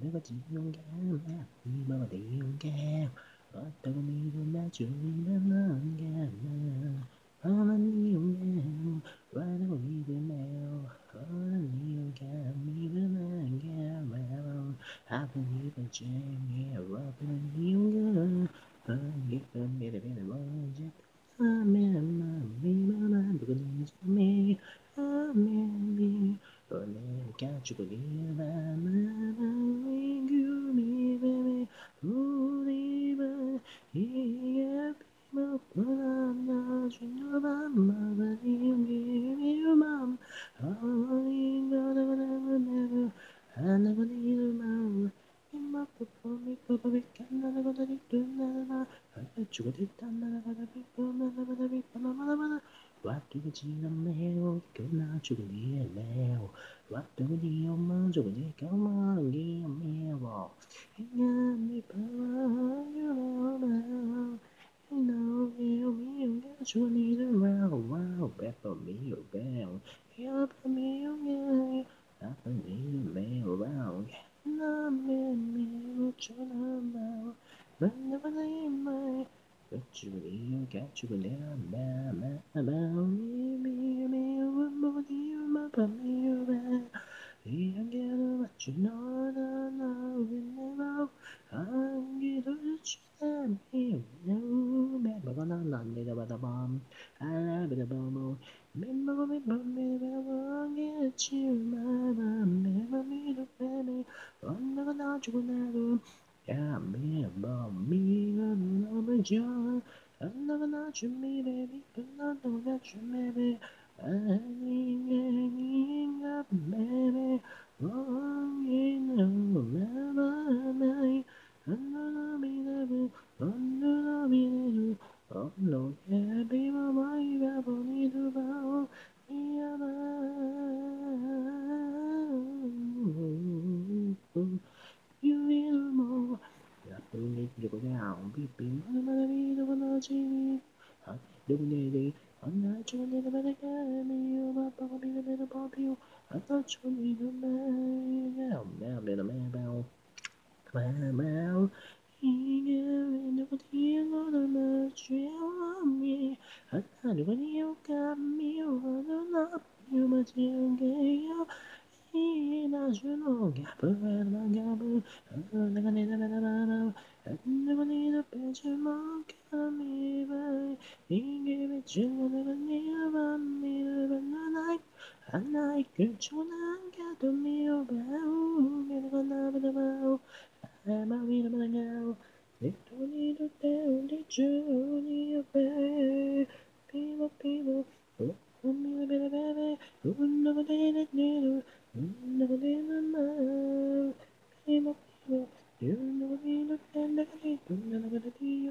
내가 지은 게 아니, 이봐봐, 내온 게. 왔다고 나중에는 언제나 어난 이유네요 와라고 믿으네요 어난 이유가 믿으는 게 왜요 아픈 이유가 재미요 아픈 이유가 어난 이유가 믿으면 뭐지 아멘 믿으면 누구든지 미 아멘 미 오늘 가지고 일어나 죽은 듯한 날아가다 비밤 날아가다 비밤 날아가다 왓두고 지나매오 겨나 죽은 뒤에 매오 왓두고 니 엄마 죽은 뒤에 겨만 기 매워 행한 미밤 유로나 No, you, you, got you need around. Wow, back for me, you're bound. Help me, you, yeah. Help me, you, man, around. No, man, me, you're trying to know. When the Got you believe, got you believe, my, my, my, me, me, me, one more dear, my, my, me, my. Here again, what you know, no, no, we never. I'm getting rich, I'm here, no, bad, but I'm not, I'm not, but I'm not, I love it, but I'm Remember, remember, remember, I'll get you, my, my, remember me, the family, I'm not, not, you will never. Got me about me, i'm Another not your baby, but not that you maybe. I doing. I'm not your little man, I am not Bobby, the little Bobby. I'm not your little man. now, now little man, bow. Man, bow. National Gapper and my gapper, I'm not gonna never, never, never, never, never, never, never, never, never, never, never, never, never, 지원은 밀어버리는 하나의 하나의 그초난 가도 미워봐오 내가 나보다봐오 아마 위로만 가오 내 돈이도 때우리 주니 옆에 피부 피부 미워봐봐봐 운동은 되는 일을 운동은 되는 말 피부 피부 운동은 되는 날 내가 네 운동은 되는